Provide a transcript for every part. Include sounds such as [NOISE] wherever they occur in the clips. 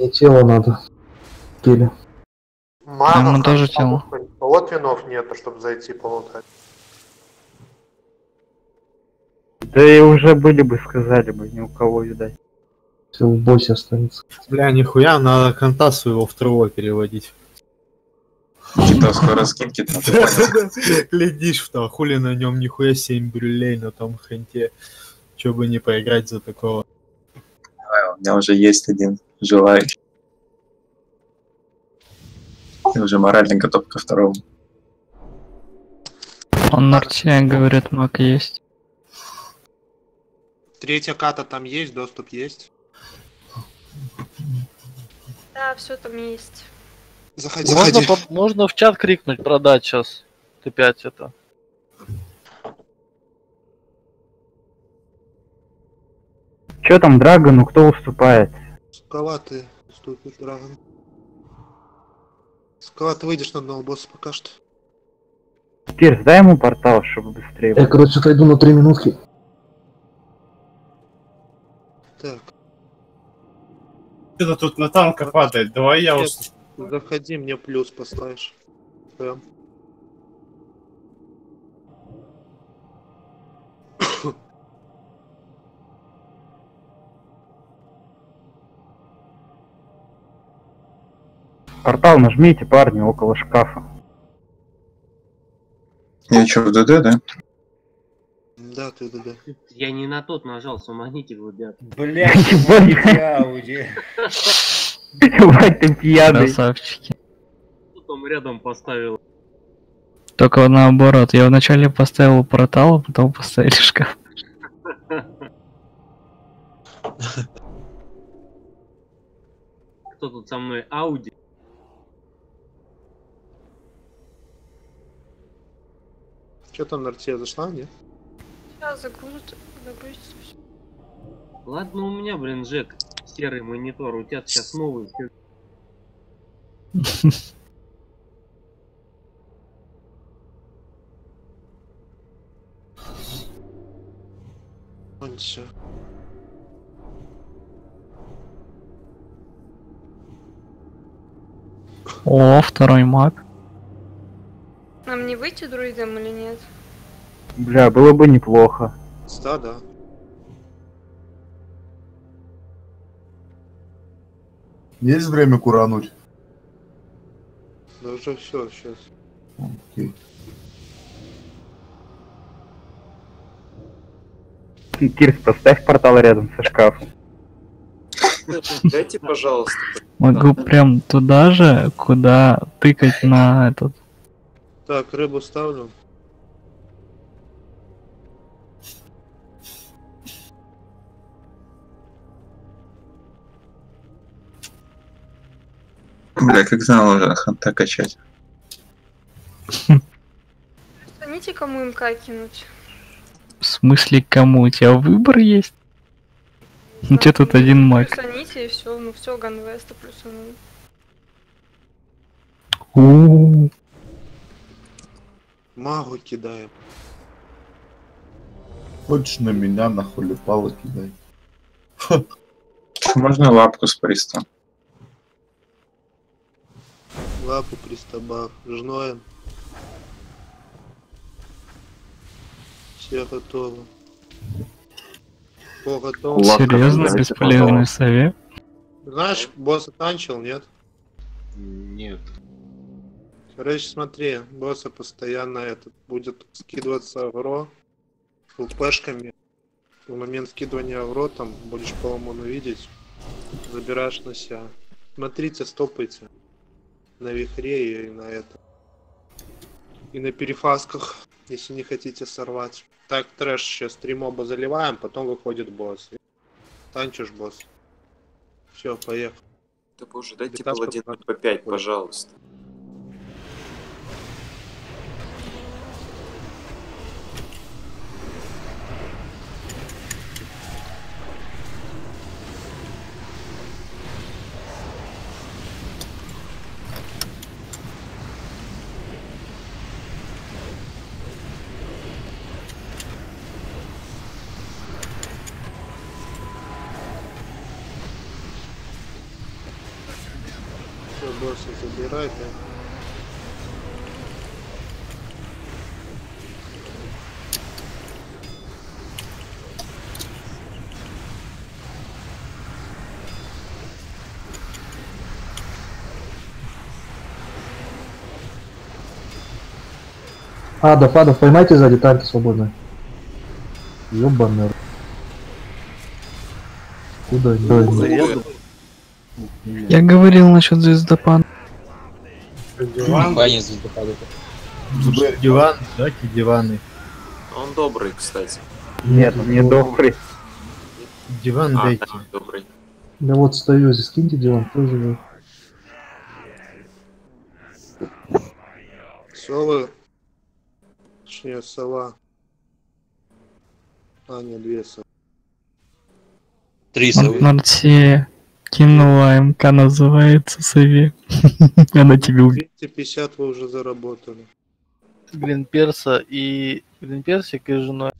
Мне тело надо. Пили. Мага, Ему тоже тело. Вот винов нету, чтобы зайти полутать. Да и уже были бы, сказали бы, ни у кого, видать. Все в боссе останется. Бля, нихуя, надо конта своего в трово переводить. Какие-то скоро скидки там. [LAUGHS] Глядишь, в то, хули на нем нихуя 7 брюлей на том хенте. Че бы не поиграть за такого. Давай, У меня уже есть один желающий. Я уже морально готов ко второму. Он на арте, говорит, маг есть. Третья ката там есть, доступ есть. Да, все там есть. Заходи, Можно, заходи. по- можно в чат крикнуть продать сейчас. Т5 это. Че там Драгону, кто уступает? Скала ты ступит, Драгон. Скала, ты выйдешь на одного босса пока что. Кирс, дай ему портал, чтобы быстрее. Я, короче, отойду на три минутки. Так, Это тут на танка падает, давай я Нет. заходи, мне плюс поставишь. Прям. Портал нажмите, парни, около шкафа. Я что, в ДД, да? Да, ты, да. Я не на тот нажал, суманитель, ребят. Блять, Ебать. Ауди. Ебать, ты пьяный. Красавчики. Кто там рядом поставил? Только наоборот, я вначале поставил портал, а потом поставили шкаф. Кто тут со мной? Ауди. Че там на рте зашла, нет? Сейчас загрузит, загрузится всё. Ладно, у меня, блин, Джек, серый монитор. У тебя сейчас новый. Вон всё. О, второй маг. Выйти друидом или нет? Бля, было бы неплохо. Да, да. Есть время курануть? Да уже все, сейчас. Окей. Кирс, поставь портал рядом со шкафом. Дайте, пожалуйста. Могу прям туда же, куда тыкать на этот. Так, рыбу ставлю. Бля, как знал уже ханта качать. Звоните, кому им кинуть. В смысле, кому? У тебя выбор есть? Ну че тут один маг? Плюсаните и все, ну все, Ганвеста плюсанули. Магу кидаем. Хочешь на меня нахуй лепало кидай. Можно лапку с пристом. Лапу пристабав. Жноем. Все готовы. По готовы. Серьезно, бесполезный совет? Знаешь, босса танчил, нет? Нет. Короче, смотри, босса постоянно этот будет скидываться агро лпшками. В момент скидывания агро там будешь по ломону видеть, забираешь на себя. Смотрите, стопайте на вихре и на это. И на перефасках, если не хотите сорвать. Так, трэш сейчас три моба заливаем, потом выходит босс. Танчишь босс. Все, поехали. Да боже, дайте Пятнадцать паладин процентов. по 5, пожалуйста. Адов, адов, поймайте сзади танки свободные. Ёбаный рот. Куда они? Я говорил насчет звездопада. Диван, Баня звездопада. диван, даки диваны. Он добрый, кстати. Нет, не добрый. Диван А, дайте. да, добрый. Да вот стою здесь, скиньте диван, тоже вы. Совы. Сова. А, не, две совы. Три Марсия кинула МК называется сове. [LAUGHS] Она тебе убила. 250 вы уже заработали. Гринперса и... Гринперсик и женой.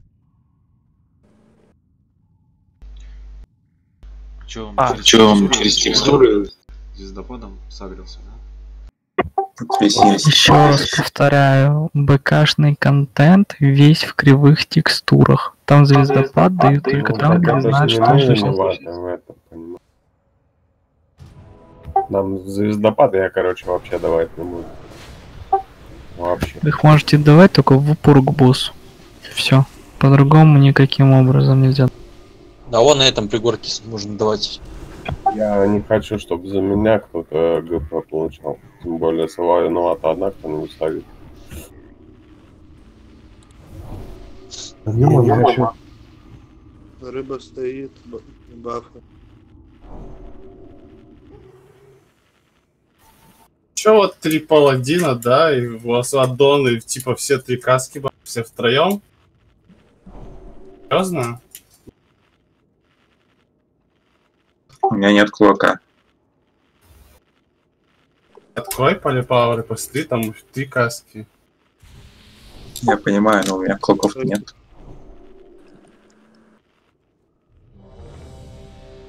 Че, А, чё, через текстуры? Звездопадом сагрился, да? Еще раз повторяю, БКшный контент весь в кривых текстурах. Там звездопад дают только там, где знают, что существует. Нам звездопады я, короче, вообще давать не буду. Вообще. Их можете давать только в упор к боссу. Все. По-другому никаким образом нельзя. Да вон на этом пригорке можно давать. Я не хочу, чтобы за меня кто-то ГП получал. Тем более сова виновата одна, кто не ставит. Не могу еще. Рыба стоит, бафа. Че вот три паладина, да, и у вас аддон, и типа все три каски, все втроем? Серьезно? У меня нет кулака. Открой полипауэр, посмотри, там три каски. Я понимаю, но у меня кулаков нет.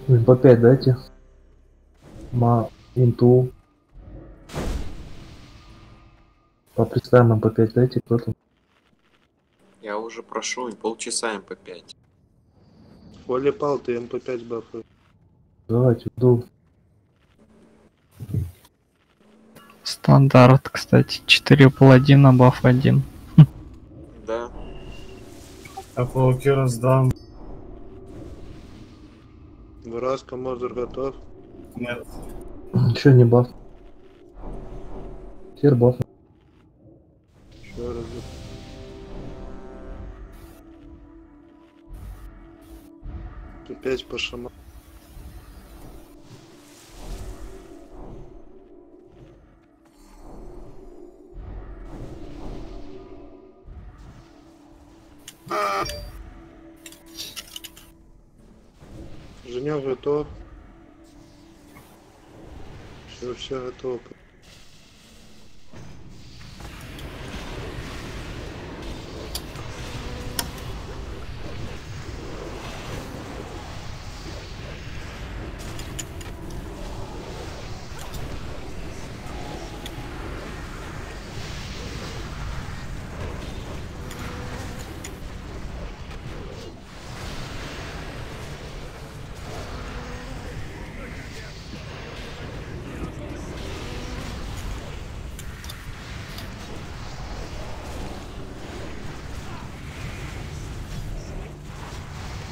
Блин, По 5 дайте. Ма, инту. По приставам по 5 дайте, кто там? Я уже прошу и полчаса МП5. Поле пал, ты МП5 бафы. Давайте, иду. Стандарт, кстати. 4 паладина, баф 1. [LAUGHS] Да. Я пауки раздам. Выразка Мозер готов. Нет. Еще не баф. Теперь баф. Еще раз. Опять по шаману. Все, готово.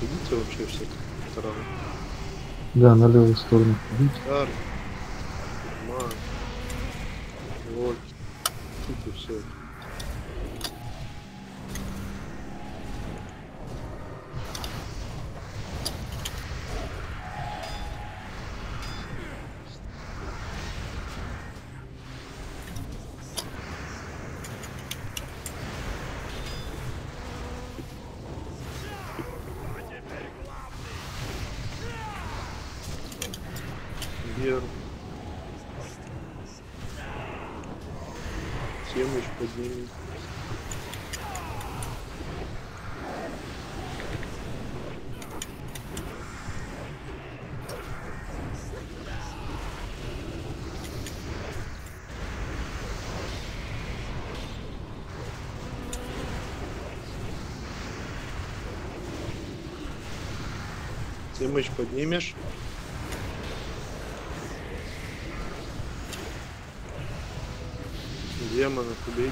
Идите вообще все стороны. Да, на левую сторону. Идите. Стар. Ман. Вот. Идите все. Вверх. Семыч поднимем. Тимыч, поднимешь? Демонов убить.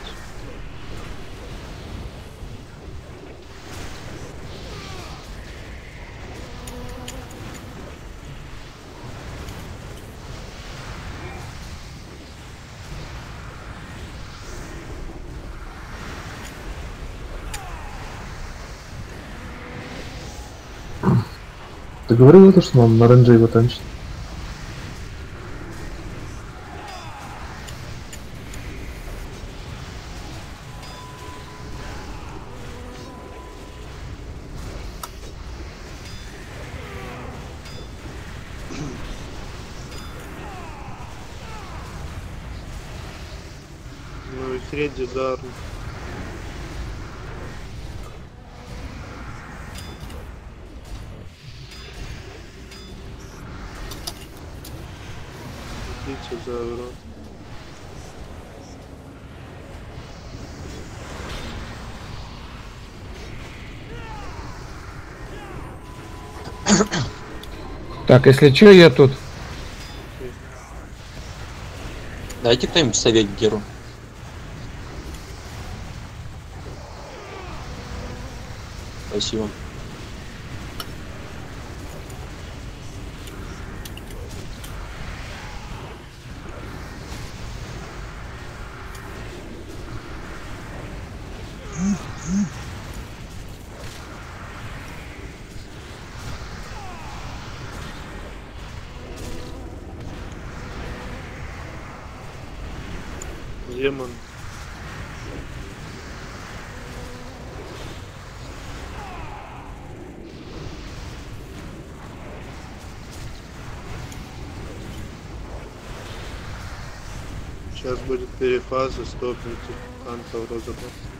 Ты говорил это, что нам на ренже его танчит? Так, если что, я тут. Дайте кто-нибудь совет Геру. Спасибо. Демон. Сейчас будет перефаза, стопните. Танков розыгрыш.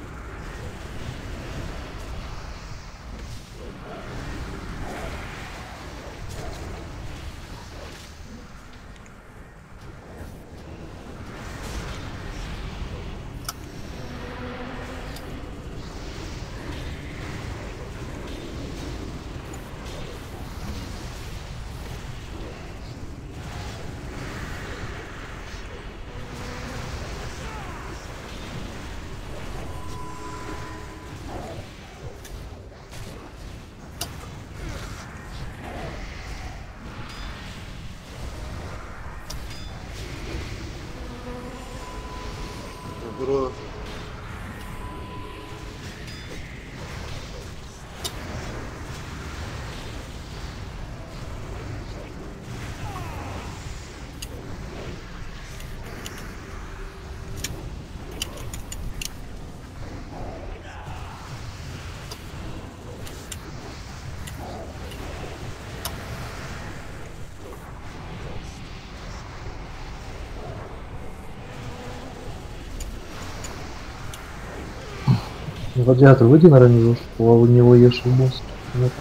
Гладиатор, выйди на раннюю а у него ешь босс. Нет.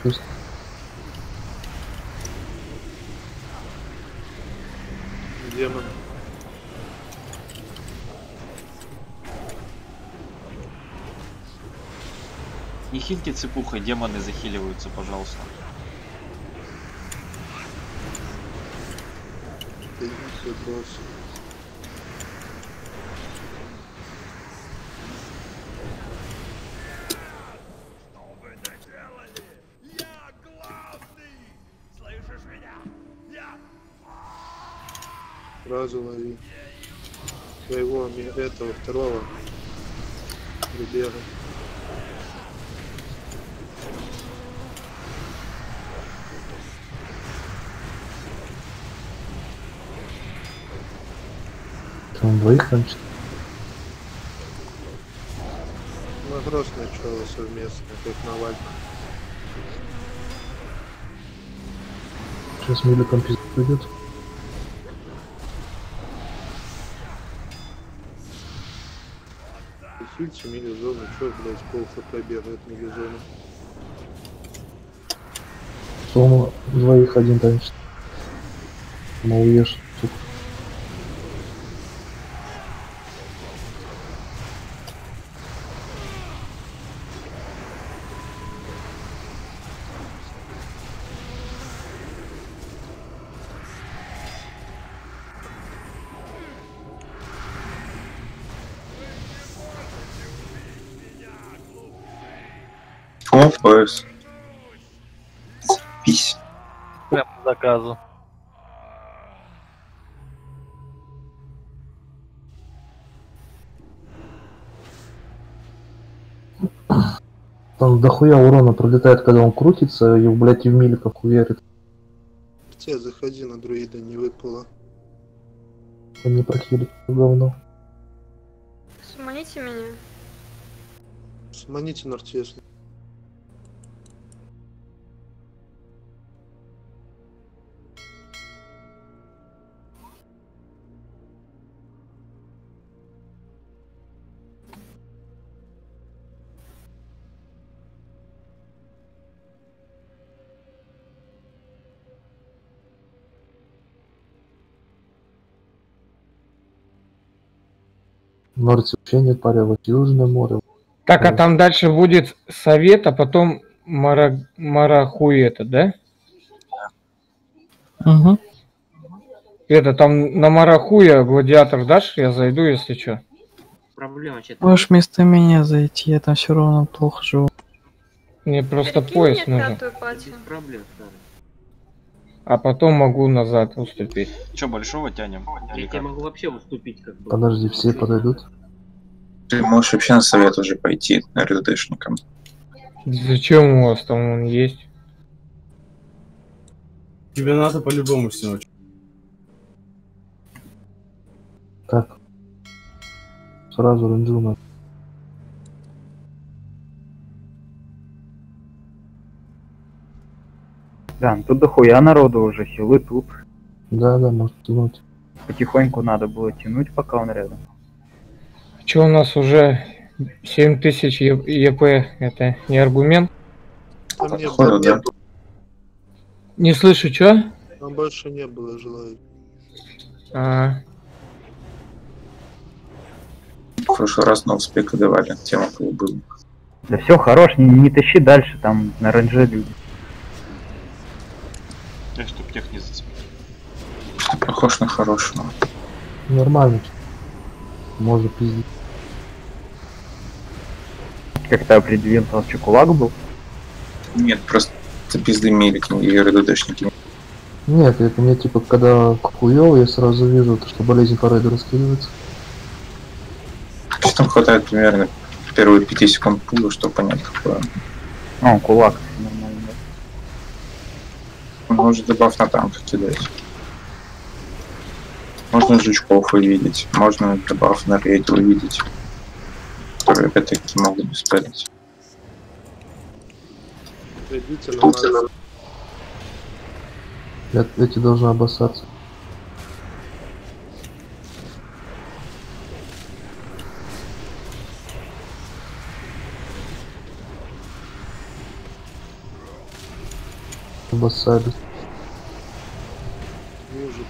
Чувств. Демон. Не хильте цепухой, демоны захиливаются, пожалуйста. Идите, Сразу лови. Своего, этого, второго. Рубежа. Там двоих танчит. Нагроз начало совместно, как на вальк. Сейчас миликом пиздец придет. Хильте мили-зону, чё, блядь, пол хп бегает мили-зону. Тома двоих один танчит. Мол, пояс. Запись. Прям по заказу. Там дохуя урона пролетает, когда он крутится, и, блядь, и в миликах хуярит. Те, заходи на друида, не выпало. А не прохилит говно. Сманите меня. Сманите Нортес. Нет паря, вот Южное море. Так, а там дальше будет совет, а потом мара... марахуй это, да? Угу. Это там на марахуя гладиатор дашь? Я зайду, если что. Проблема что Можешь вместо меня зайти, я там все равно плохо живу. Мне просто Перекинь пояс нужен. Без проблем, да. А потом могу назад уступить. Че, большого тянем? Я тебе могу вообще уступить как бы. Подожди, все подойдут. Ты можешь вообще на совет уже пойти РДДшникам. Зачем у вас там он есть? Тебе надо по-любому все. Так. Сразу ренджу надо. Да, ну тут дохуя народу уже, хилы тут. Да, да, может тянуть. Потихоньку надо было тянуть, пока он рядом. Че у нас уже 7000 Е- ЕП, это не аргумент? Там не Походу, да. Не слышу, что? там больше не было желающих. А, В прошлый раз на успеха давали. Тема был. Да все, хорош, не, не тащи дальше, там на ранже люди. Я чтоб тех не зацепил. Ты похож на хорошего. Нормально. Можно пиздить. Как ты определил, там что, кулак был? Нет, просто пизды милики и РДДшники. Нет, это мне типа, когда хуёво, я сразу вижу, то, что болезнь по рейду раскидывается. Там хватает примерно первые 5 секунд пула, чтобы понять, какое. О, кулак, нормально. Может добав на танк кидать. Можно жучков увидеть, можно добав на рейд увидеть. Которые опять-таки могут беспалить. Идите на нас. Я- Эти должны обоссаться. Обоссали. Вы уже.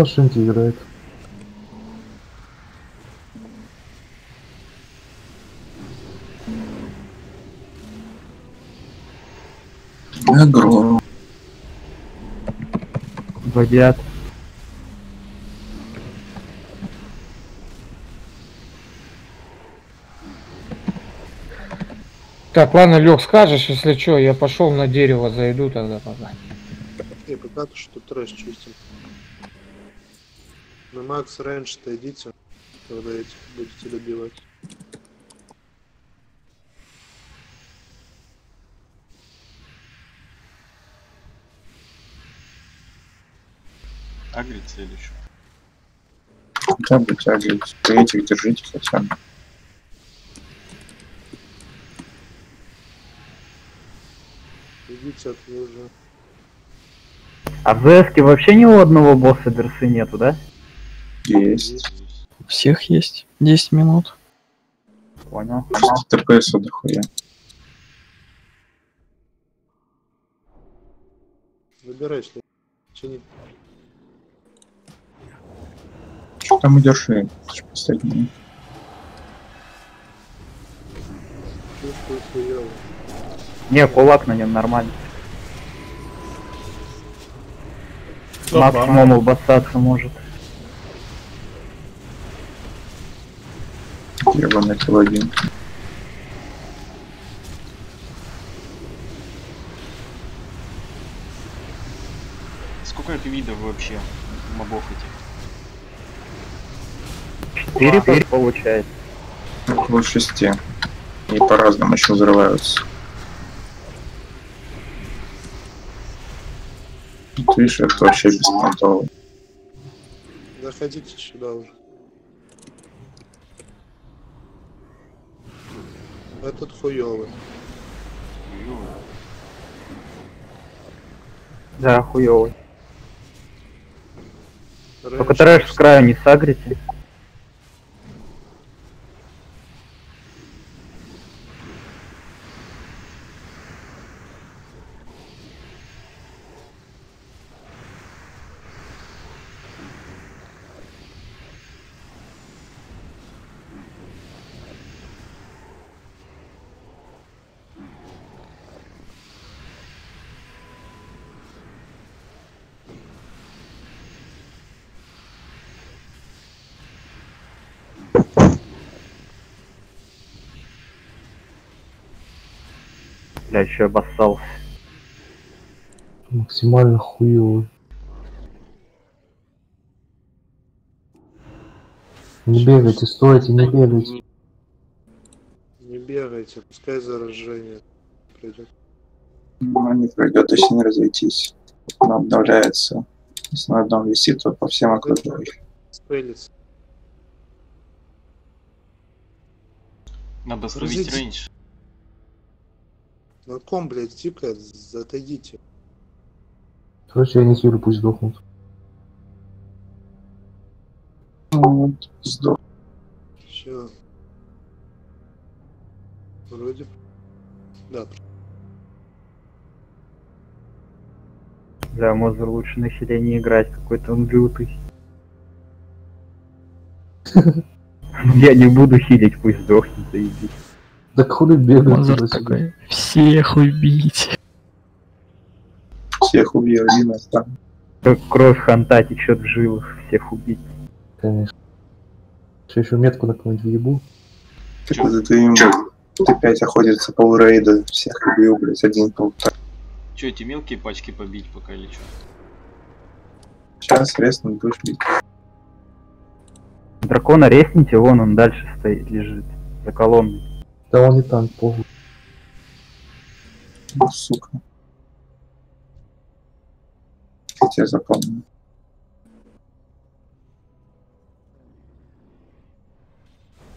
Машинке играет? Агро. Гладиат. Так, ладно, Лех, скажешь, если что, я пошел на дерево, зайду тогда пока. И пока то, что трэш чистим. На Макс идите, когда этих будете добивать. Агриться или что? Хотя бы тягивать. Этих держите хотя бы. Идите от уже. А в вообще ни у одного босса берсы нету, да? Есть. У всех есть 10 минут. Понял. ТПС дохуя. Забирай, что Чини. Что там идешь и последний? Чувствую хуёво. Не, кулак на нем нормально. Максимум обоссаться может. Ебаный паладин. Сколько это видов вообще мобов этих? Четыре пар получается. Около шести. И по-разному еще взрываются. Тут видишь, это вообще беспонтово. Заходите сюда уже. Этот хуёвый. Да, хуёвый. Только трэш с краю не сагрите. Бля, еще обоссался. Максимально хуёвый. Не бегайте, стойте, не бегайте. Не бегайте, пускай заражение придет. Ну, не пройдет, если не разойтись. Она обновляется. Если на одном висит, то по всем окружающим. Спелится. Надо ставить Разойдись. На ком, блядь, тикает, затойдите. Короче, я не силю, пусть сдохнут. Сдох. Все. Вроде. Да, Бля, Мозер лучше на хиле не играть, какой-то он лютый. [LAUGHS] Я не буду хилить, пусть сдохнет, заебись. Так хули бегать Мозер туда-сюда? такой, всех убить. Всех убил, один останется. Как кровь ханта течет в жилах, всех убить. Конечно. Что еще метку на кого-нибудь въебу? Ты, ты, ты, им- ты пять охотится пол рейда, всех убил, блядь, один полтора. Че, эти мелкие пачки побить пока или что? Сейчас рестнут будешь бить. Дракона ресните, вон он дальше стоит, лежит. За колонной. Да он не там, похуй. Ну, сука. Я тебя запомнил.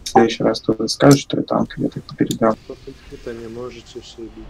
В следующий раз кто-то скажет, что я танк, я так передам. это не можете все бить.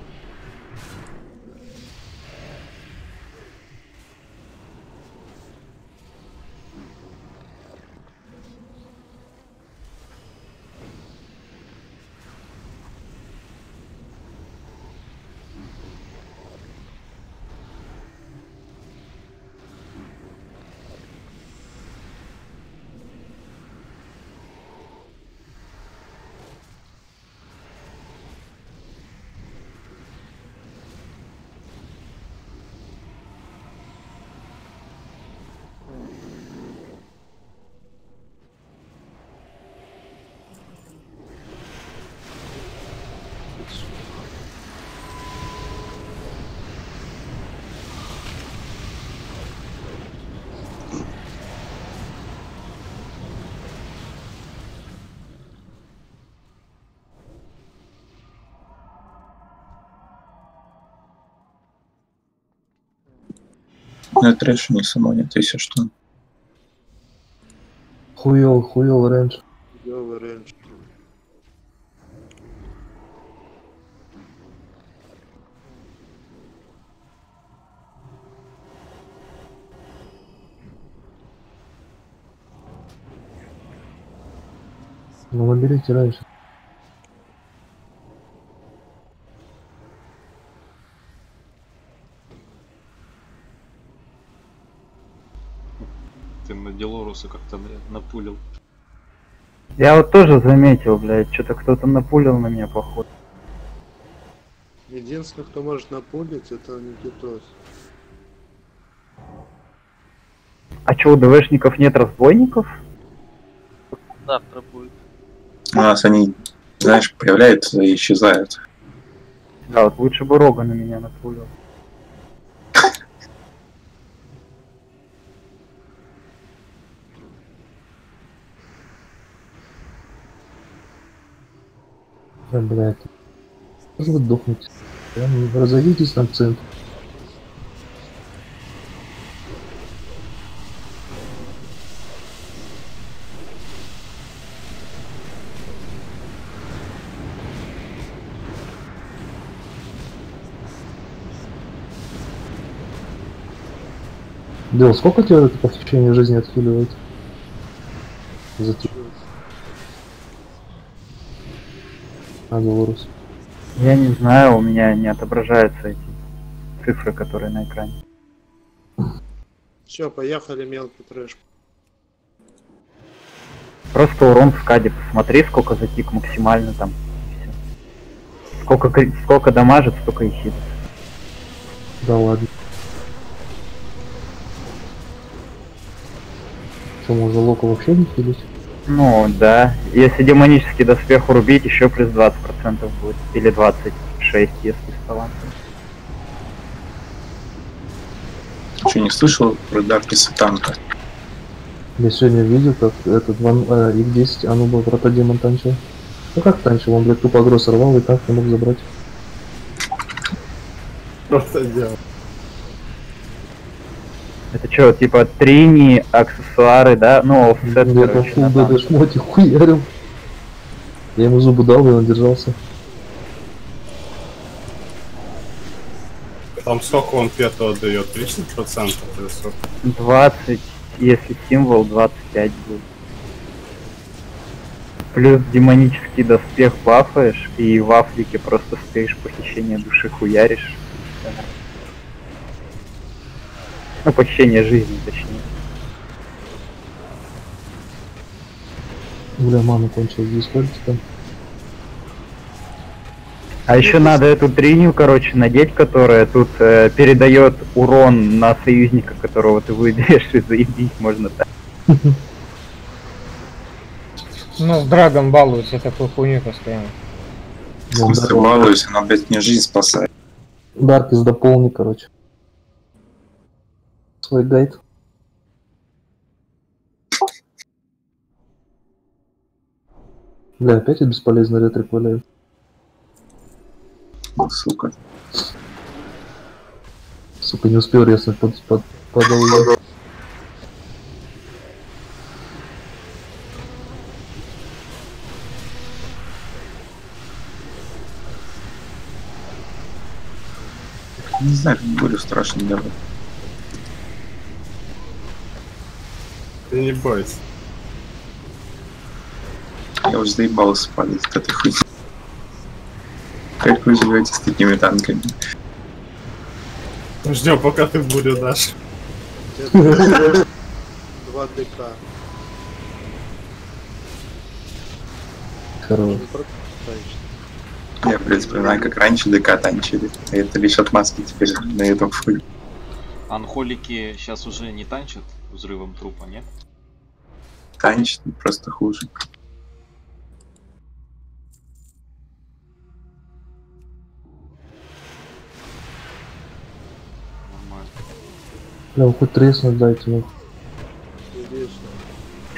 На трэш не саммонят, если что. Хуёвый, хуёвый range. Хуёвый range. Ну, наберите раньше. Делоруса как-то блядь, напулил. Я вот тоже заметил, блядь, что-то кто-то напулил на меня, походу. Единственный, кто может напулить, это Никитос. А чё, у ДВшников нет разбойников? Завтра будет. У нас они, знаешь, появляются и исчезают. Да, вот лучше бы Рога на меня напулил. Да, блядь. Что же вы дохнете? Прям разойдитесь на центр. Дел, сколько тебе это посещение жизни отхиливает? За те- А, Белорус. Я не знаю, у меня не отображаются эти цифры, которые на экране. Все, поехали, мелкий трэш. Просто урон в скаде, посмотри, сколько затик максимально там. Сколько, сколько дамажит, столько и хит. Да ладно. Что, можно лока вообще не хилить? Ну, да. Если демонический доспех урубить, еще плюс 20% будет. Или 26, если с талантом. Что, не слышал про Даркиса танка? Я сегодня видел, как этот ван, э, Их-10, а ну был протодемон танчил. Ну как танчил, он, блядь, тупо агро сорвал и танк не мог забрать. Просто делал. Это что, типа трини, аксессуары, да? Ну, офсет, Я там короче, на танк. ДД шмотик хуярил. Я ему зубы дал, и он держался. Там сколько он пятого дает? 30% или сколько? 20, если символ, 25 будет. Плюс демонический доспех бафаешь, и в Африке просто стоишь похищение души хуяришь. Ну, похищение жизни, точнее. Бля, мама кончилась, здесь сколько там? А еще надо эту триню, короче, надеть, которая тут э, передает урон на союзника, которого ты выберешь, [LAUGHS] и заебись можно так. Ну, с Драгом балуются такой хуйней постоянно. Ну, Быстро балуюсь, она, блядь, мне жизнь спасает. Даркис дополни, короче. Свой гайд. Бля, опять я бесполезно ретрик валяю. Сука. Сука, не успел резнуть под, под, под AOE. Не знаю, как более страшно делать. Ты не бойся. Я уже заебался падать от этой хуйни. Как вы живете с такими танками? Ждем, пока ты бурю дашь. 2 ДК. Хорош. Я, блядь, вспоминаю, как раньше ДК танчили. А это лишь отмазки теперь на этом хуй. Анхолики сейчас уже не танчат взрывом трупа, не? Танчит, просто хуже. Нормально. Бля, вы хоть треснуть дайте, ну.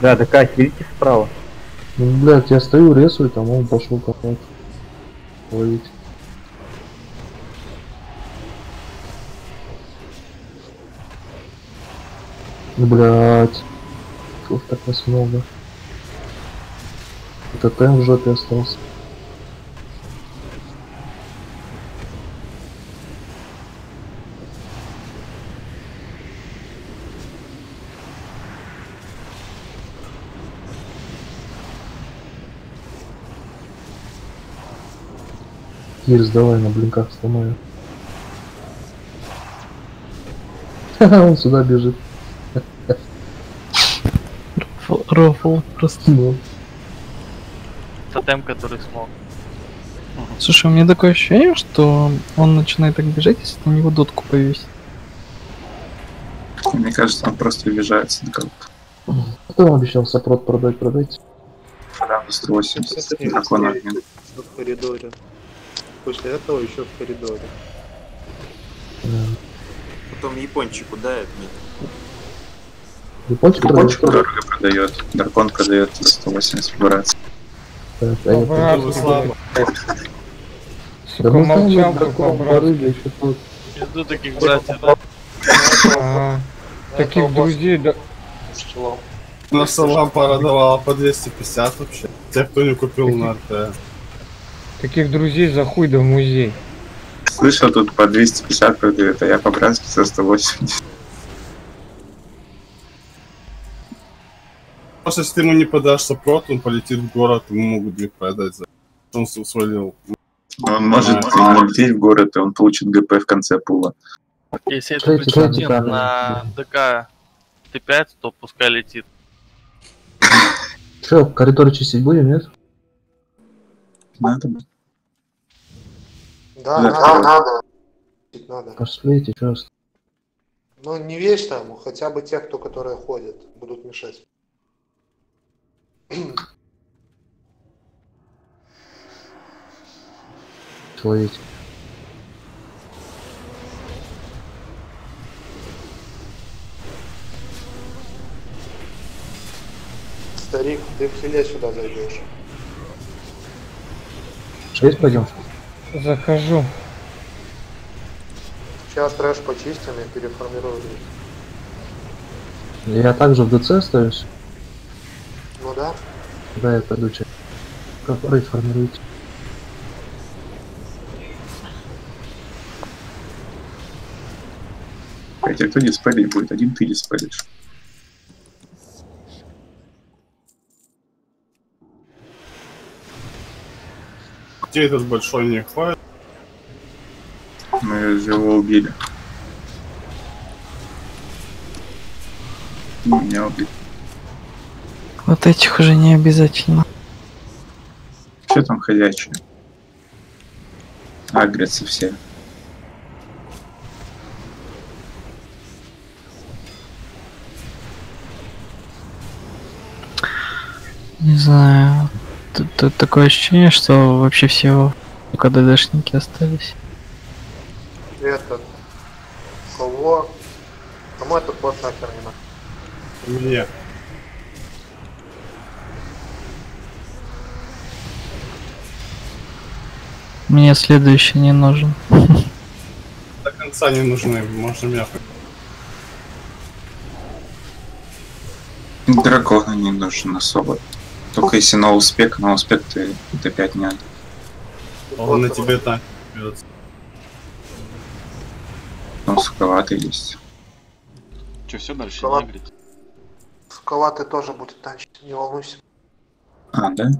Да, такая хильки справа. Ну, блядь, я стою, рисую, там он пошел копать. Ловить. Блять. Слов так нас много. Это тем в жопе остался. Кирс, давай на блинках сломаю. Ха-ха, [LAUGHS] он сюда бежит. Рофл-. Ну, Тотем, который смог. Слушай, у меня такое ощущение, что он начинает так бежать, если на него дотку повесить. Мне кажется, он просто въезжается на кого-то. Кто вам обещал сопрот продать, продать? Да, 180. Дракон обмен. В коридоре. После этого еще в коридоре. Потом япончику дай обмен. Япончик Дракончик продает? дорого продает. Дракон продает за 180 вибраций. Обратно, слабо. Да мы молчал, еще тут. Пизду таких братьев, да? Таких друзей, да. На салам продавала по 250 вообще. Те, кто не купил на РТ. Таких друзей за хуй да в музей. Слышал, тут по 250 продают, а я по-братски за 180. Просто если ты ему не подашь сопрот, он полетит в город, ему могут не продать за... Он свалил. Он может лететь в город, и он получит ГП в конце пула. Если это претендент на ДК Т5, то пускай летит. Че, коридор чистить будем, нет? Надо. Да, Да, надо. надо. Надо. Косплейте, что Ну, не весь там, хотя бы те, кто, которые ходят, будут мешать. Словить. Старик, ты в селе сюда зайдешь. Шесть пойдем? Захожу. Сейчас трэш почистим и переформируем. Я также в ДЦ остаюсь. Ну да. Да, я пойду че. Как рейд формируете? Хотя кто диспелить будет? Один ты диспелишь. Где этот большой не хватит? Мы же его убили. Меня убили. Вот этих уже не обязательно. Что там ходячие? Агрятся все. Не знаю. Тут, тут такое ощущение, что вообще все только ДДшники остались. Этот. Кого? Кому этот бот нахер не надо? Мне. Мне следующий не нужен. [LAUGHS] До конца не нужны, можно мяпать. Дракона не нужен особо. Только если на успех, на успех ты опять не надо. Он на тебе так берется. Он суковатый есть. Че, все дальше Салат. не? Скалаты тоже будет танчить, не волнуйся. А, да?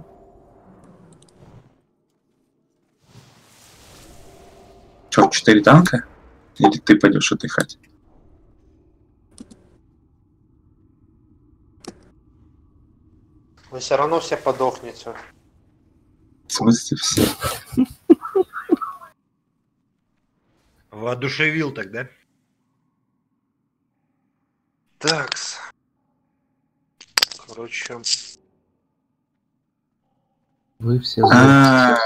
Че, четыре танка? Или ты пойдешь отдыхать? Вы все равно все подохнете. В смысле все? Воодушевил тогда. Такс. Короче, Вы все А, знаете.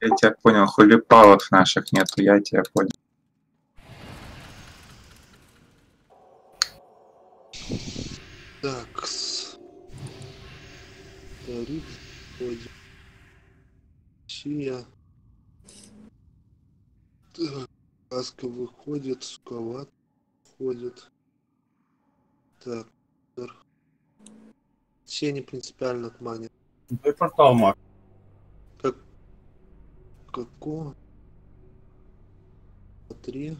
Я тебя понял, хулипалов наших нету, я тебя понял. такс. Тариф входит. Сия. Так, Каска выходит, суковат входит. Так, все не принципиально отманят. Дай портал, Мак какого? Три.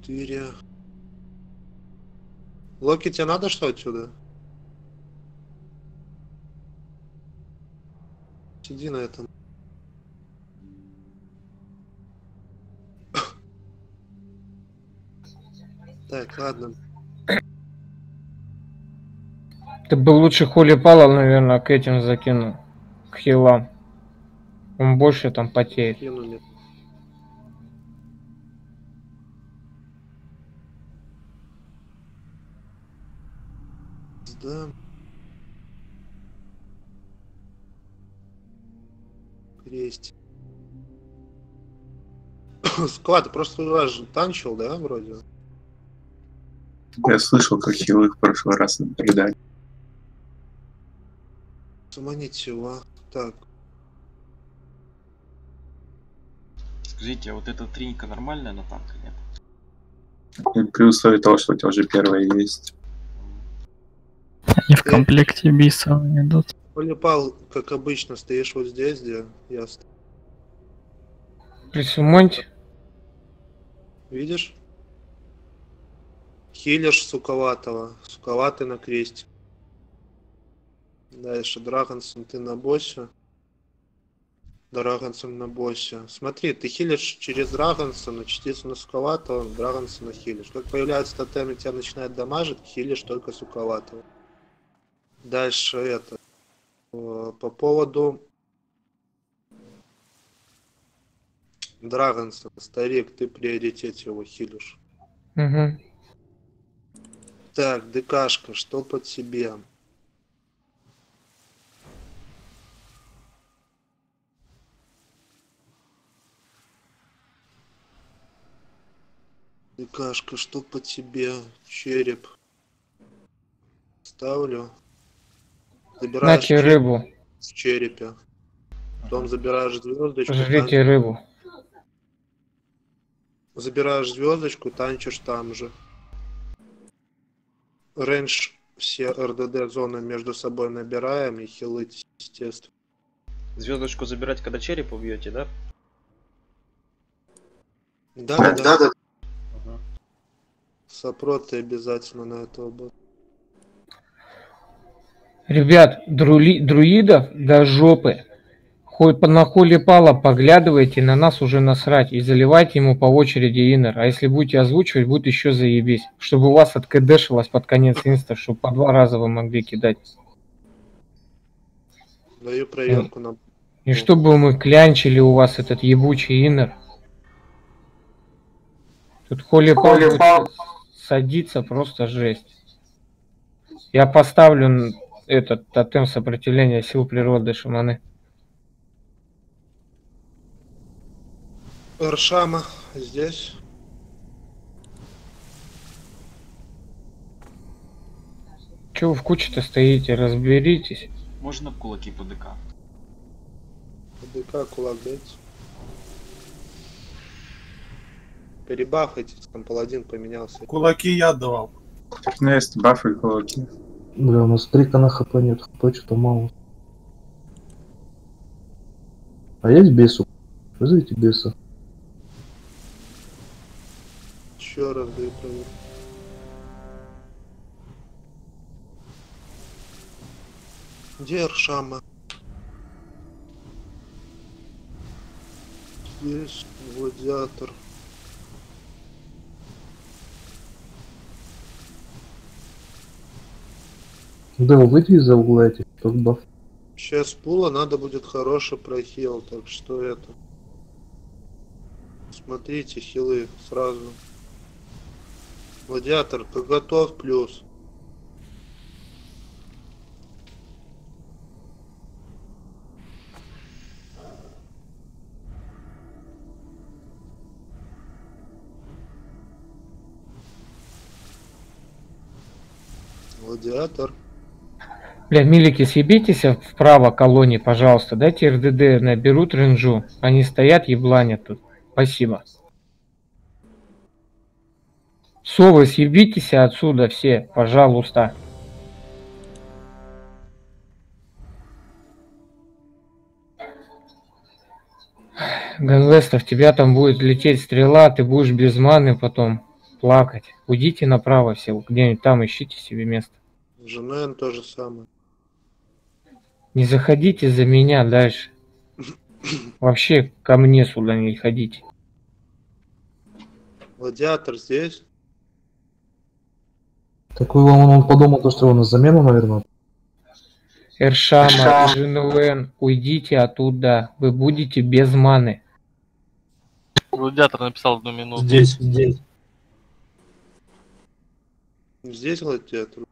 Четыре. Локи, тебе надо что отсюда? Сиди на этом. Так, ладно. Ты бы лучше Хули Пала, наверное, к этим закинул. К хилам. Он больше там потеет. Кинули. Да. Есть. [COUGHS] Склад, просто у вас же танчил, да, вроде? Я слышал, как хилы в прошлый раз наблюдали. Заманить его. Так, Скажите, а вот эта тринька нормальная на танк или нет? И При условии того, что у тебя уже первая есть. И в комплекте биса идут. Полипал, как обычно, стоишь вот здесь, где я стою. Присумоньте. Видишь? Хилишь суковатого. Суковатый на кресте. Дальше Драгонсон ты на боссе. Драгонсон на боссе. Смотри, ты хилишь через Драгонсона, частицу на суковатого, Драгонсона хилишь. Как появляется тотем и тебя начинает дамажить, хилишь только суковатого. Дальше это. э, По поводу Драгонсона, старик, ты приоритет его хилишь. Угу. Так, ДКшка, что по тебе? ДКшка, что по тебе? Череп. Ставлю. Забираешь Нате череп рыбу. в черепе. Потом забираешь звездочку. Жрите рыбу. Забираешь звездочку, танчишь там же. Рейндж все РДД зоны между собой набираем и хилы, естественно. Звездочку забирать, когда череп убьете, да? Да, да, да. Сопроты обязательно на этого будут. Ребят, друли, друидов до жопы. Хоть по- на холе пала поглядывайте, на нас уже насрать. И заливайте ему по очереди инер. А если будете озвучивать, будет еще заебись. Чтобы у вас откдшилось под конец инста, чтобы по два раза вы могли кидать. Даю проверку на... И чтобы мы клянчили у вас этот ебучий инер. Тут холи пал будет садиться просто жесть. Я поставлю этот тотем сопротивления сил природы шаманы. Аршама здесь. Чего вы в куче-то стоите? Разберитесь. Можно в кулаки по ДК? ДК кулак дайте. Перебафайтесь, там паладин поменялся. Кулаки я давал. У меня есть бафы и кулаки. Бля, у нас три на хп нет, хп что-то мало. А есть бесу? Вызовите беса. Еще раз даю проверку. Где Аршама? Здесь гладиатор. Да, выйди из-за угла этих, баф. Сейчас пула надо будет хороший прохил, так что это. Смотрите хилы сразу. Гладиатор, как готов, плюс. Гладиатор. Бля, милики, съебитесь вправо колонии, пожалуйста. Дайте РДД, наберут ренжу. Они стоят, ебланят тут. Спасибо. Совы, съебитесь отсюда все, пожалуйста. Ганвестов, тебя там будет лететь стрела, ты будешь без маны потом плакать. Уйдите направо все, где-нибудь там ищите себе место. Женен то же самое. Не заходите за меня дальше. Вообще ко мне сюда не ходите. Гладиатор здесь. Так вы, он, он подумал, то, что его на замену, наверное. Эршама Эршам. и Женуэн, уйдите оттуда. Вы будете без маны. Гладиатор написал одну минуту. Здесь, здесь. Здесь гладиатор.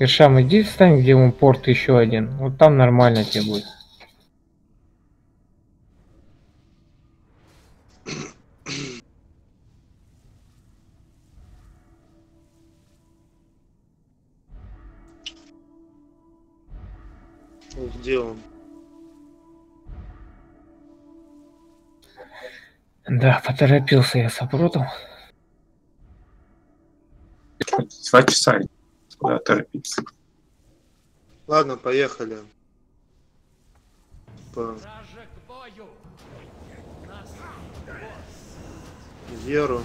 Иршам, иди встань, где он порт еще один. Вот там нормально тебе будет. Вот Где он? Да, поторопился я с оборотом. Два часа. Куда торопиться? Ладно, поехали. По... Еру.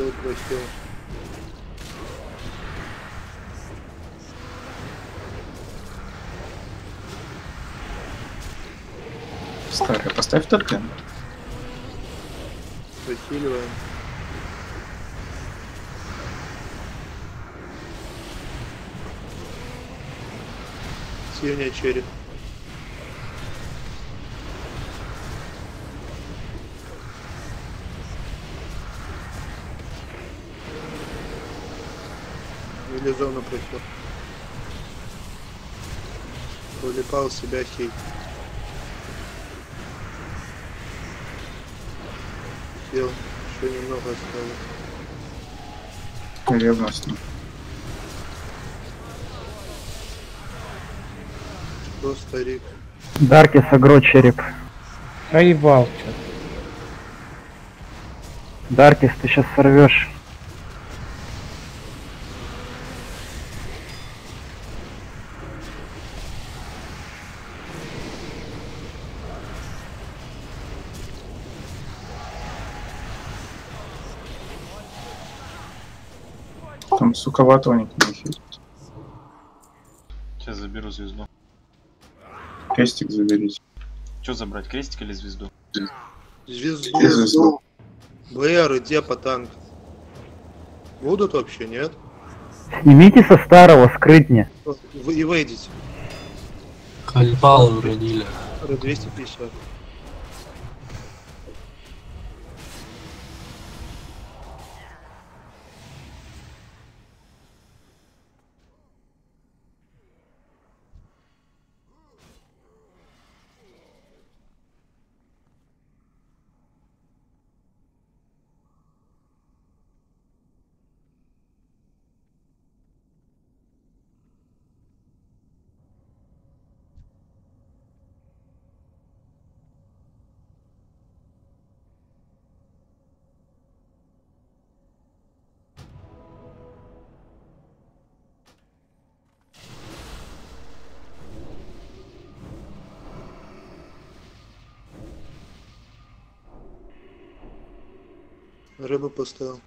Все просил. Поставь тотем. Засиливаем. Синяя череп. Или зона проход. Улипал себя хейт. Сел. Еще немного осталось. Ревностно. Что, старик? Даркис агро череп. Проебал что Даркис, ты сейчас сорвешь. У них не хит. Сейчас заберу звезду. Крестик заберите. Что забрать, крестик или звезду? Звезду. Звезду. БР, где по танк? Будут вообще, нет? Снимите со старого, скрытня. Вы и выйдите. Хальпал уронили. Р 250. Рыбу поставил.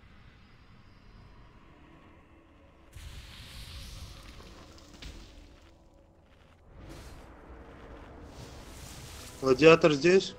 Гладиатор здесь?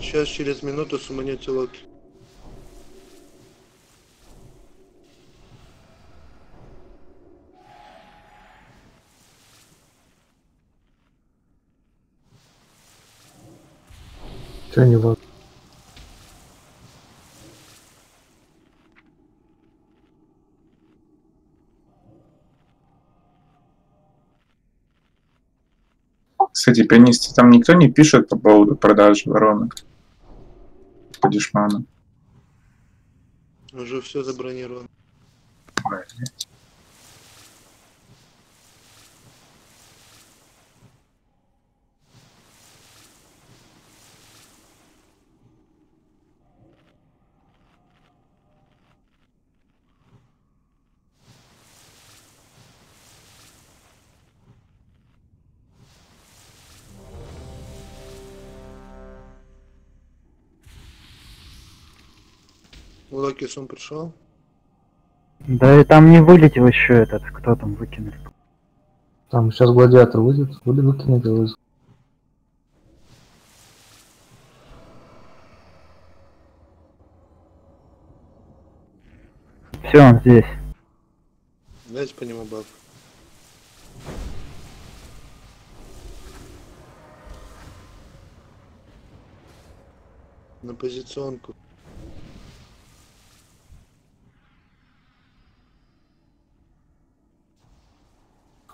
Сейчас через минуту суманете локи. Че не вот? Кстати, принести там никто не пишет по поводу продажи ворона. По дешману. Уже все забронировано. Ой, Локи сум пришел. Да и там не вылетел еще этот, кто там выкинул. Там сейчас гладиатор выйдет, вы выкинуть его из- Все, он здесь. Дайте по нему баф. На позиционку.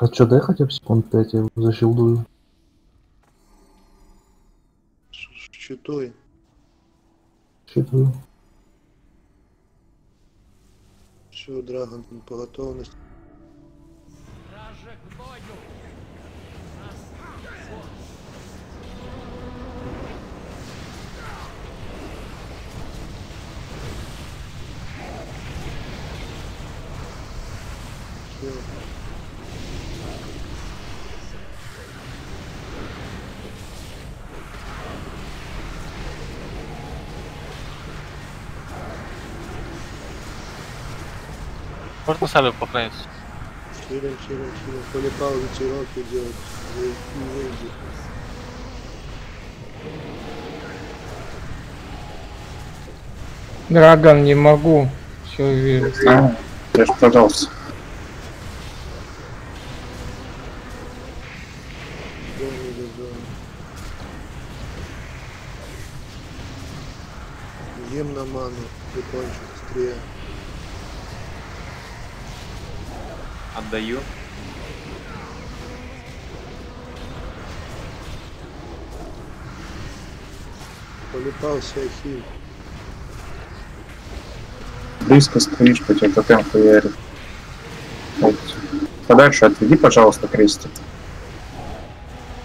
А чё, дай хотя бы секунд 5, я его защелдую. Щитуй. Щитую. Все, Драгон по готовности. Всё. Можно сами похоронить? Чилим, чилим, чилим. Полипал ветерок идет. Не выйдет. Драгон, не могу. Все вижу. А, я ж продался. Ем на ману. Прикончу быстрее. Отдаю. Полипал хиль. Близко стоишь, по тебе тотем хуярит. Вот. Подальше отведи, пожалуйста, крестик.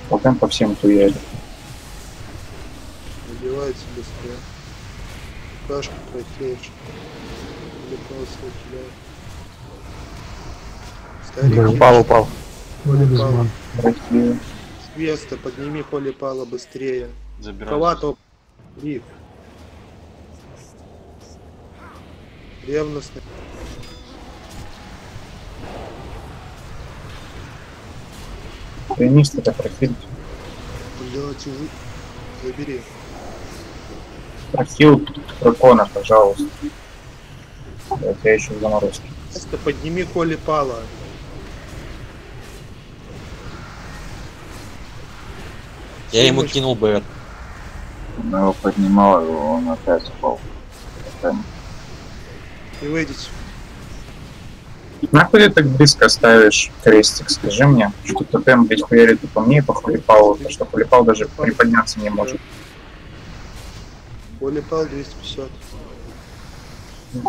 Тотем по всем хуярит. Набивается быстрее. Кашка прохилчик. Полипал киляет. Бля, упал, упал. Красиво. Свеста, подними полипала быстрее. Забираю. Ковато. Риф. Ревностный. Пианист это прохил. Делайте вы. Забери. Прохил дракона, пожалуйста. Вот я еще в заморозке. Свеста, подними полипала. Я ему кинул БР. Он его поднимал, его он опять упал. И выйдите. Нахуй ты так близко ставишь крестик, скажи мне, что тотем ведь хуярит и по мне, и по хулипалу, то что хулипал даже приподняться не может. Полипал 250.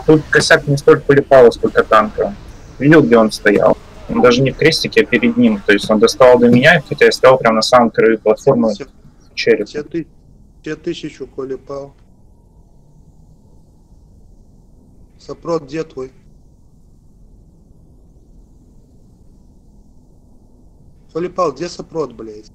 Тут косяк не столько хулипала, сколько танка. Видел, где он стоял? Он даже не в крестике, а перед ним. То есть он доставал до меня, хотя я стоял прямо на самом краю платформы череп. Тебе, ты... Тебе тысячу полипал. Сопрот, где твой? Полипал, где сопрот, блядь?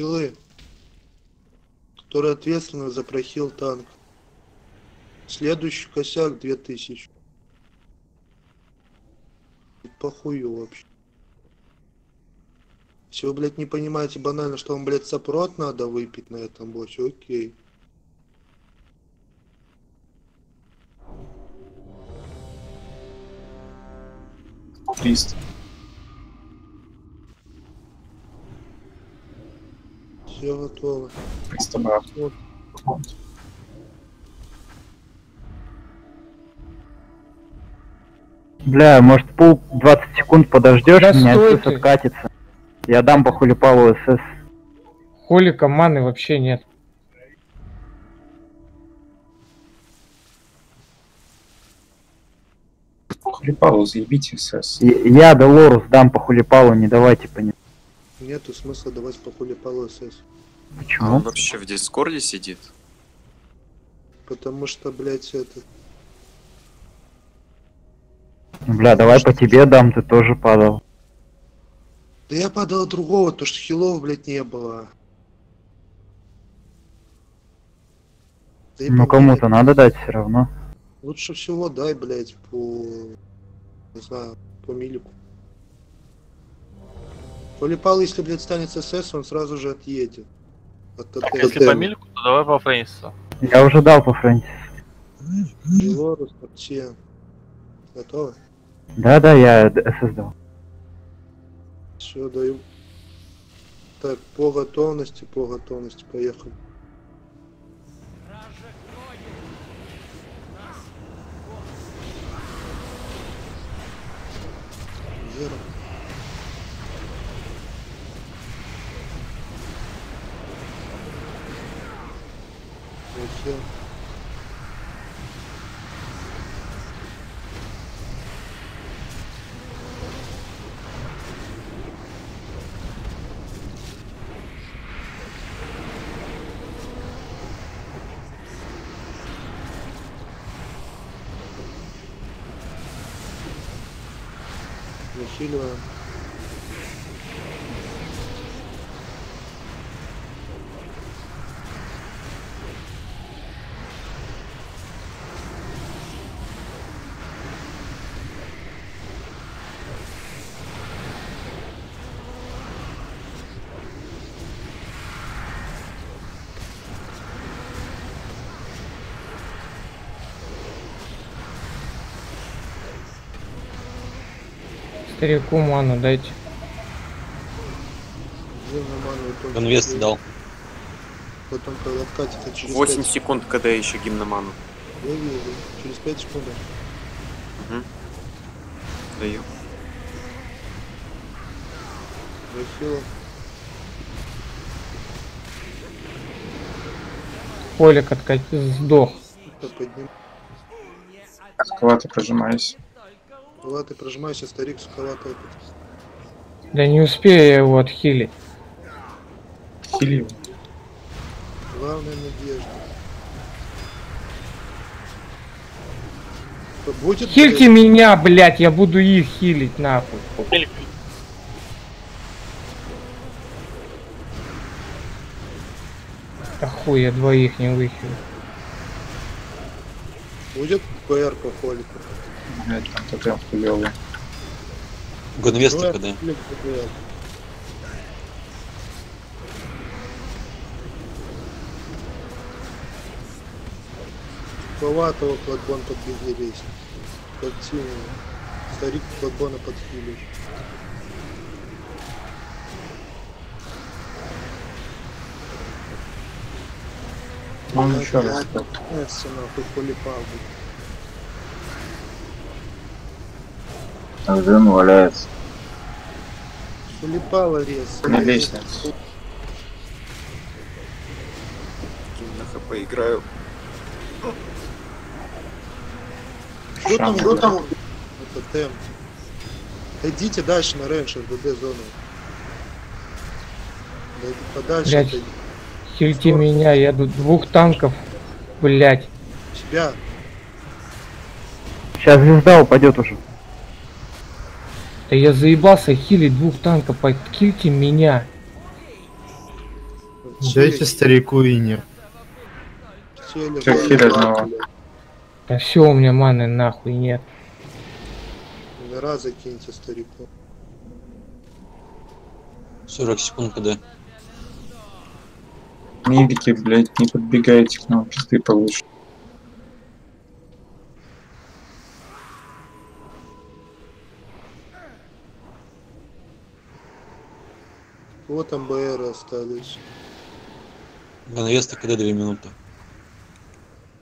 Хилы. Который ответственны за прохил танк. Следующий косяк 2000. Похую вообще. Если вы, блядь, не понимаете банально, что вам, блядь, сопрот надо выпить на этом боссе, окей. Триста. Все готово. Вот. Бля, может пол 20 секунд подождешь, Да меня СС ты. откатится. Я дам по хулипалу СС. Холика маны вообще нет. Хлепалу заебите СС. Я- Я Долорус дам по хулипалу, не давайте по нему. Нету смысла давать по хули СС. А Почему? он вообще в Дискорде сидит? Потому что, блядь, это... Бля, давай по тебе дам, ты тоже падал. Да я подал другого, то что хилов, блядь, не было. Да Ну кому-то надо дать все равно. Лучше всего дай, блядь, по... Не знаю, по милику. Полипал, если, блядь, станет СС, он сразу же отъедет. ТТ. Если по мильку, то давай по Фрэнсису. Я уже дал по Фрэнсису. Лорус, все. Готово? Да-да, я д- СС дал. Все, даю. Так, по готовности, по готовности, поехали. Зеро. Окей. Захиливаем. Старику ману дайте. Зимний ману и только Конвест через- дал. Потом, когда откатится через 8 пять- секунд, когда еще гимноману. Я вижу. Через 5 секунд. Угу. Даю. Холик откатил, сдох. Скала ты прожимайся. Скала ты прожимайся, старик, скала ты. Да не успею я его отхилить. Хили. Главная надежда. Будет, Хильте блядь, меня, блядь, я буду их хилить нахуй. Да хуй, я двоих не выхилю. Будет ПР по холику. Блять, там тотем хуёвый. Холик ПР. Поватого кладбон подбегли весь. Картину. Старик кладбона подхилил. Ну ничего, раз так. Эссе нахуй полипал. Один валяется. Полипала рез. На лестнице. На хп играю. Что там, что там? Это тем. Идите дальше на рейндж РДД зону. Да иди подальше. Блядь. отойди. Хильте меня, я тут двух танков, блядь. Тебя. Сейчас звезда упадет уже. Да я заебался хилить двух танков, подкильте меня. Дайте старику Инер. Блядь, хиль одного. Да все, у меня маны нахуй нет. Номера закиньте старику. 40 секунд КД. Медики, блядь, не подбегайте к нам, пизды получше. Вот там БР остались. Ганвеста КД 2 минуты.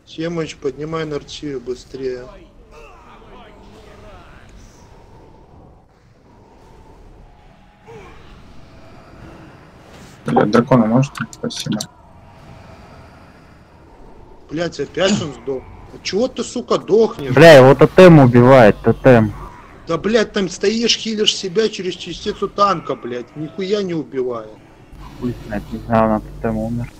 Семыч, поднимай нартию быстрее. Блядь, дракона может? Спасибо. Блять, опять он сдох. А чего ты, сука, дохнешь? Бля, его тотем убивает, тотем. Да, блядь, там стоишь, хилишь себя через частицу танка, блядь. Нихуя не убивая. Хуй знает, не знаю, на тотем умер.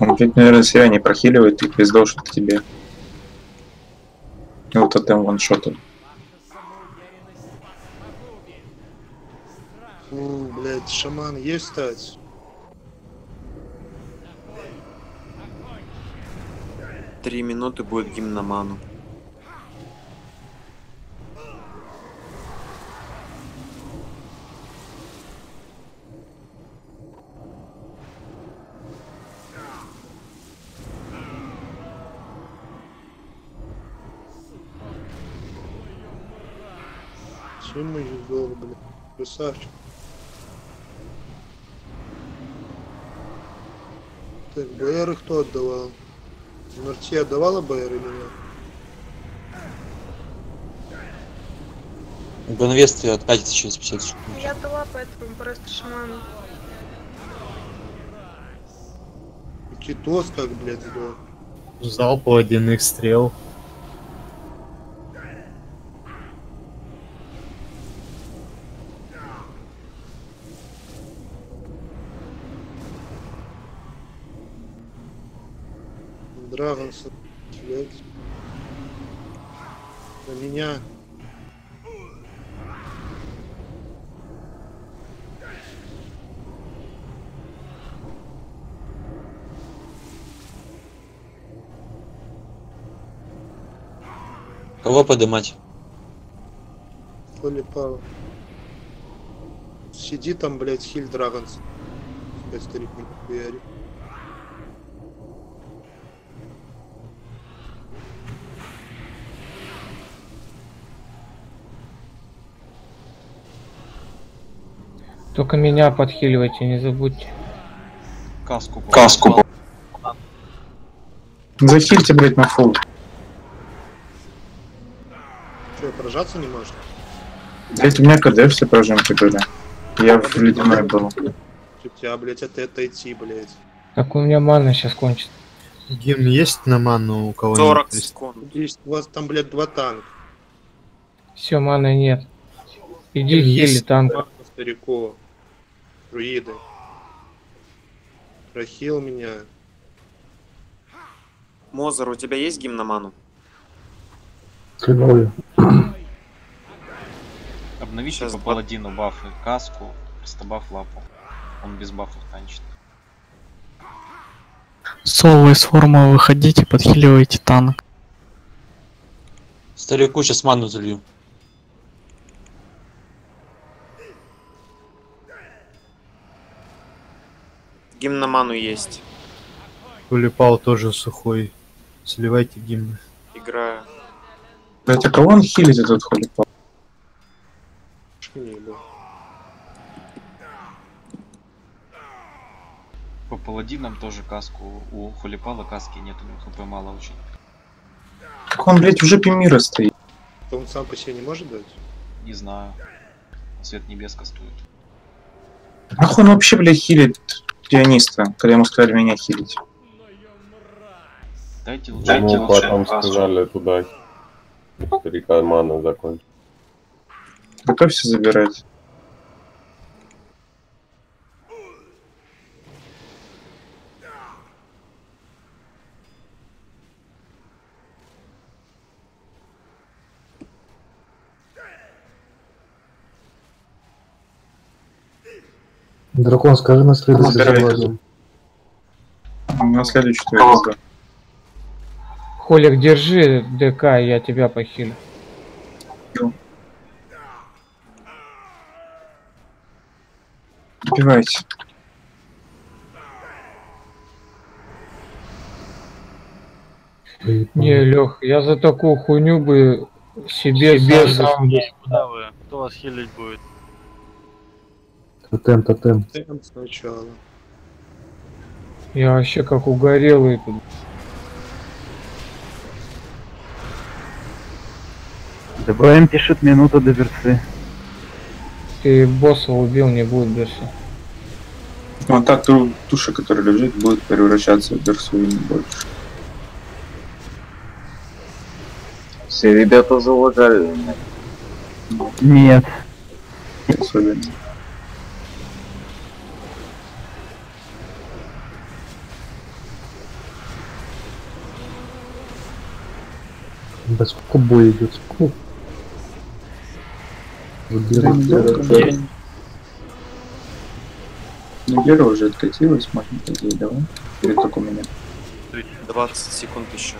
Он ведь, наверное, себя не прохиливает и пиздол, что тебе. И вот тотем ваншотом. Фу, блядь, шаман есть стать? Три минуты будет гимн на ману. Семыч сдох, блядь. Красавчик. Так, БР кто отдавал? Марти отдавала БР или нет? Ганвесты откатится через 50 секунд. Я дала, поэтому просто шаману. Китос как, блядь, сдох. Залп водяных стрел. Драгонс, блядь. На меня. Кого подымать? Холи Пава. Сиди там, блядь, хиль Драгонс. Блядь, старик не хуяри. Только меня подхиливайте, не забудьте. Каску. Каску. Захильте, блядь, на фул. Че, поражаться не можешь? Блядь, у меня КД все прожимки были. Я в ледяной был. У тебя, блядь, от это идти, блядь. Так у меня мана сейчас кончится. Гимн есть на ману у кого 40 секунд. Есть, у вас там, блядь, два танка. Все, маны нет. Иди Есть. хили танк. Танка стариков. Друиды. Прохил меня. Мозер, у тебя есть гимн на ману? Хреновый. Обновите Сейчас по паладину бафы. Каску, стабаф лапу. Он без бафов танчит. Соло из формы выходите, подхиливайте танк. Старику сейчас ману залью. Гимн на ману есть. Улипал тоже сухой. Сливайте гимн. Играю. А кого он хилит этот холипал? По паладинам тоже каску. У Холипала каски нет, у него хп мало очень. Как он, блядь, в жопе мира стоит? То он сам по себе не может дать? Не знаю. Свет небес кастует. Нахуй он вообще, блядь, хилит пианиста, когда ему сказали меня хилить? Дайте лучше. Ему потом сказали туда. У старика мана закончилась. БК все забирать. Дракон, скажи на следующий Забирайте. согласен. На следующий твой. Холик, держи ДК, я тебя похилю. Убивайте. Не, Лех, я за такую хуйню бы себе, бы- Куда вы? Кто вас хилить будет? Тотем, тотем. Темп сначала. Я вообще как угорелый тут. ДБМ пишет минута до берцы. Ты босса убил, не будет берса. Вот та ту- туша, которая лежит, будет превращаться в берсу и не больше. Все ребята залагали. Нет. Особенно. Да сколько боя идет, сколько? Ну, Гера уже откатилась, можно по идее, давай. Или только у меня. 20 секунд еще.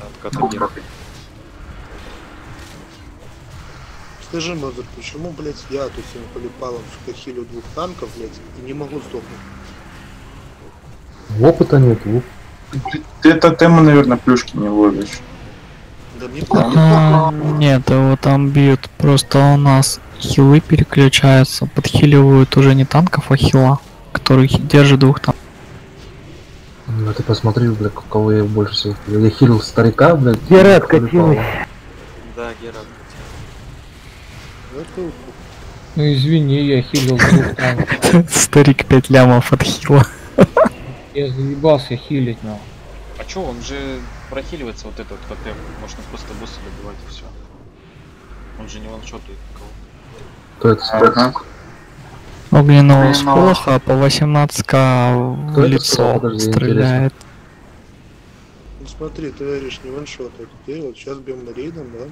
Отката Гера. Скажи, Мазур, почему, блядь, я тут всем полипалом, сука, хилю двух танков, блядь, и не могу сдохнуть? Опыта нет, оп. Ты это тему, наверное, плюшки не ловишь. Да мне А, Нет, его там бьют. Просто у нас хилы переключаются, подхиливают уже не танков, а хила, который держит двух танков. Ну ты посмотри, блядь, кого я больше всего хилил. Я хилил старика, блядь. Гера откатилась. Да, Гера. Ну извини, я хилил двух танков. [LAUGHS] Старик 5 лямов от хила. Я заебался хилить, но. А чё, он же прохиливается вот этот тотем. Можно просто босса добивать и все. Он же не ваншотает никого. Кто это сказал? Огненного сполоха по 18к в Кто лицо? Подожди, стреляет. Ну смотри, ты говоришь, не ваншот, а теперь вот сейчас бьем рейдом, да?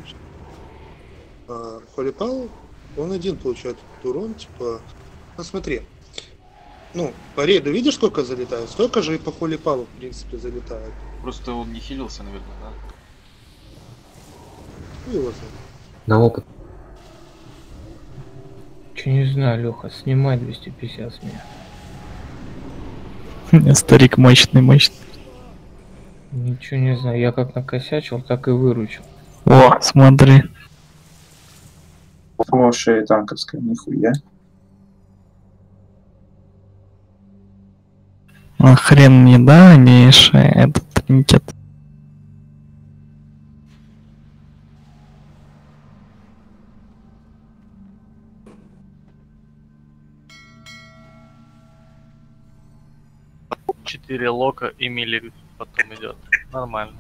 А, Холипал, он один получает урон, типа... Ну смотри, ну, по рейду видишь, сколько залетает? Столько же и по Холипалу, в принципе, залетает. Просто он не хилился, наверное, да? Ну, его знает. На опыт. Че не знаю, Леха, снимай 250 с [LAUGHS] меня. Старик мощный, мощный. Ничего не знаю, я как накосячил, так и выручил. О, смотри. Шея танковская, нихуя. А хрен не да, имеешь э, этот тринкет. Четыре лока и мили потом идет. Нормально.